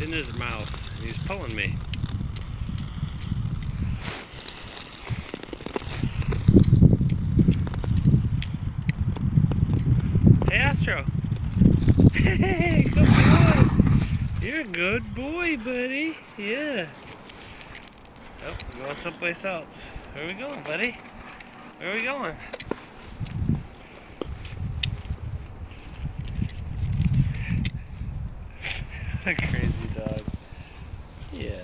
in his mouth. And he's pulling me. Hey, Astro. Hey, good boy. You're a good boy, buddy. Yeah. Oh, going someplace else. Where are we going, buddy? Where are we going? crazy dog. Yeah.